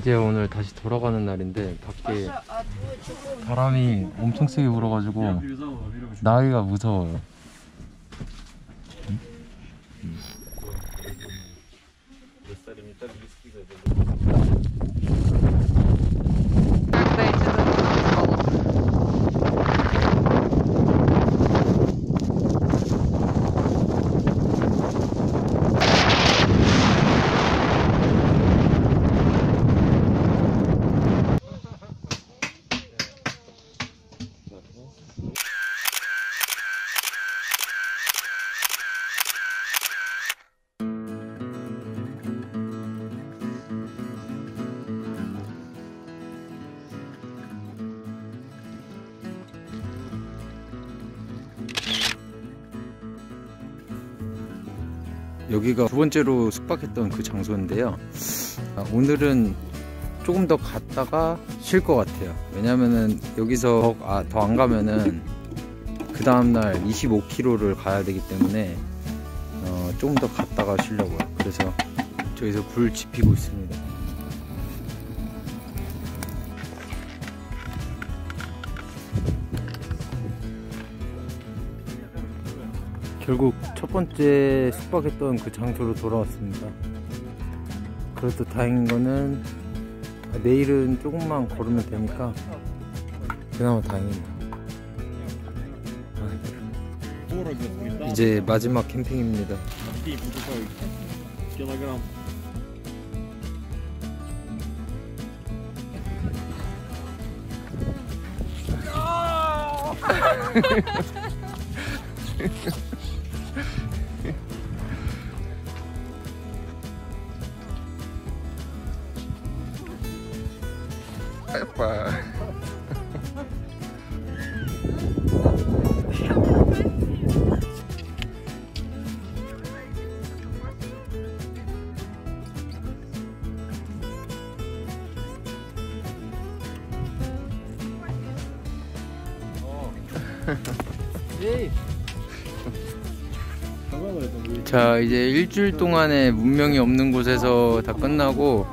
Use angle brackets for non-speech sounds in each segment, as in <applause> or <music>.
이제 오늘 다시 돌아가는 날인데 밖에 아, 아, 뭐, 바람이 엄청 세게 뭐, 불어가지고 뭐, 나가기가 무서워요. 몇 살이면 딱 리스키가 되고 여기가 두 번째로 숙박했던 그 장소인데요. 아, 오늘은 조금 더 갔다가 쉴 것 같아요. 왜냐면은 여기서 더 안 가면은 그 다음날 25km를 가야 되기 때문에 어, 조금 더 갔다가 쉬려고요. 그래서 저기서 불 지피고 있습니다. 결국 첫 번째 숙박했던 그 장소로 돌아왔습니다. 그래도 다행인 거는 내일은 조금만 걸으면 되니까 그나마 다행입니다. 아, 이제 마지막 캠핑입니다. <laughs> Epa. 자 이제 일주일 동안의 문명이 없는 곳에서 다 끝나고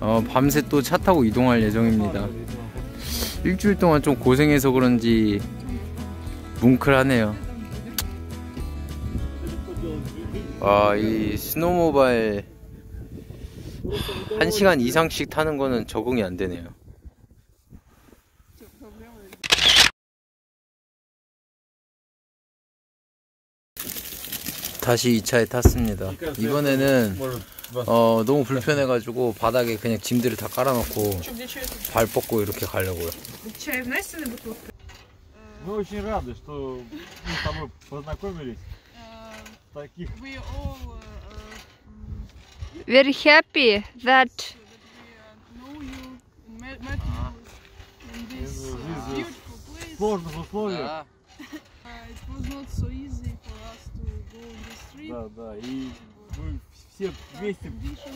어, 밤새 또 차 타고 이동할 예정입니다. 일주일 동안 좀 고생해서 그런지 뭉클하네요. 아, 이 스노모바일 1시간 이상씩 타는 거는 적응이 안 되네요. 다시 이 차에 탔습니다. 이번에는 어, 너무 불편해가지고 바닥에 그냥 짐들을 다 깔아놓고 발 뻗고 이렇게 가려고요. Чай знаешь, или бутылка? Мы очень рады, что мы с тобой познакомились. Таких We all uh, Very happy that know you, met, met you in this In uh, this beautiful place. сложных условиях. Uh, it was not so easy Да, да. И мы все вместе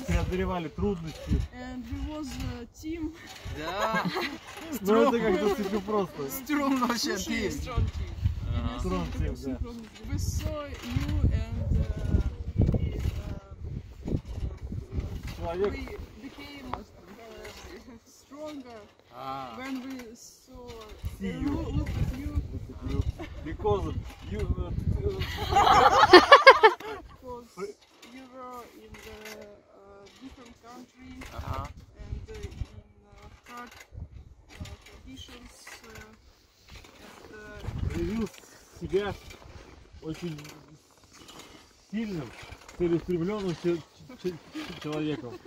преодолевали трудности. And we was a team. Но это как-то слишком просто. Strong вообще team. Strong team. Strong team, да. We saw you and uh, Человек we became uh, stronger when we saw uh, you. loo- look at you because you, uh, because you were in the uh, different country and uh, in uh, hard uh, conditions uh, and uh, проявил себя очень сильным, целеустремленным че- че- че- человеком.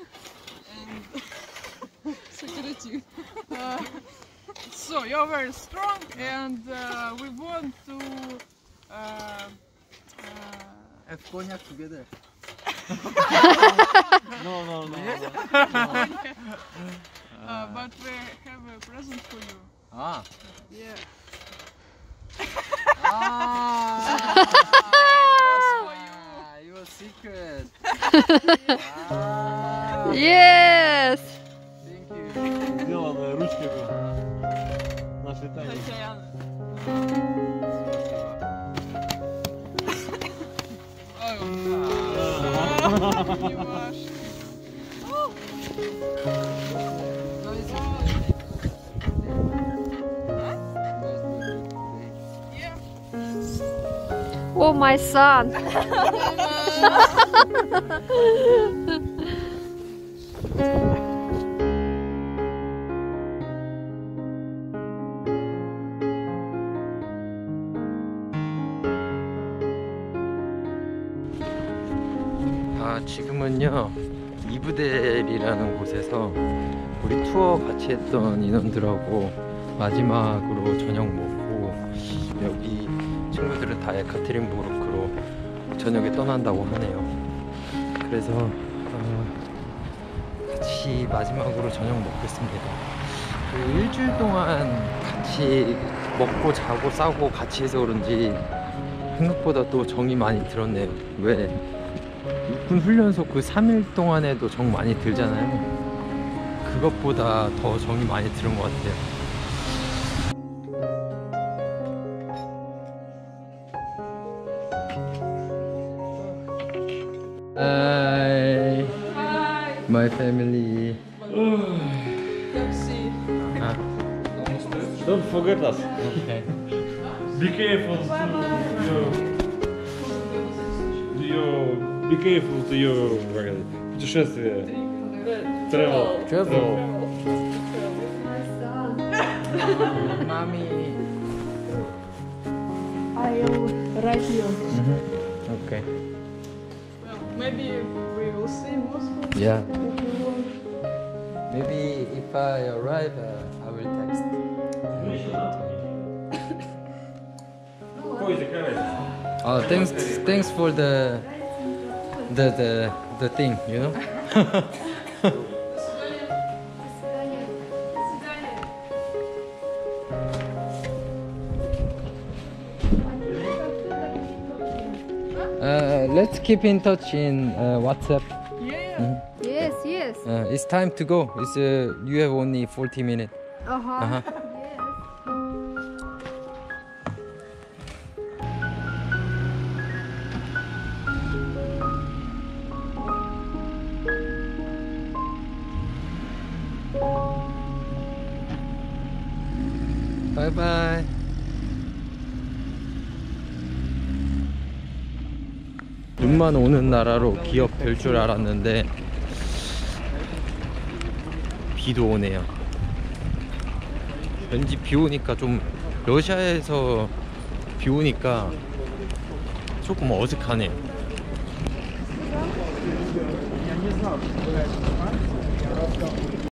security. Uh, so you're very strong, and uh, we want to. Uh, uh, Have cognac together. No, no, no. uh, but we have a present for you. Ah. Yeah. Ah. Your secret. Yes. Thank you. Сделанная ручками нашей Тани. Татьяна. Oh, my son. 아 지금은요 이브델이라는 곳에서 우리 투어 같이 했던 인원들하고 마지막으로 저녁 먹고 여기 다 에카테린부르크로 저녁에 떠난다고 하네요 그래서 어, 같이 마지막으로 저녁 먹겠습니다 그 일주일 동안 같이 먹고 자고 싸고 같이 해서 그런지 생각보다 또 정이 많이 들었네요 왜 육군 훈련소 그 3일 동안에도 정 많이 들잖아요. 그것보다 더 정이 많이 들은 것 같아요. my family. Merci. Ah, Don't forget us. okay. Be careful to your, to your be careful to your как это, путешествие. Travel. Travel. Mommy. I'll write you. Okay. Well, maybe Yeah. Maybe if I arrive, uh, I will text. oh, thanks, thanks for the, the, the, the thing, you know. <laughs> uh, let's keep in touch in uh, WhatsApp. Yeah. Yes, yes. Uh, it's time to go. It's uh, you have only 40 minutes. Uh-huh. Uh-huh. Bye bye. 눈만 오는 나라로 기억될 줄 알았는데 비도 오네요. 왠지 비 오니까 좀 러시아에서 비 오니까 조금 어색하네요.